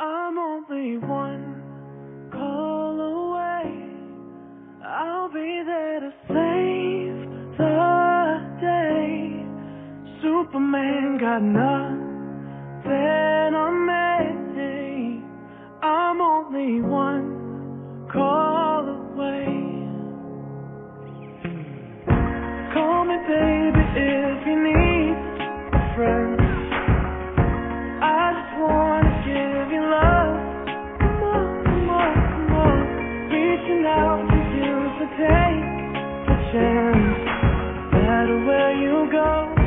I'm only one call away. I'll be there to save the day. Superman got nothing on that day. I'm only one. matter where you go.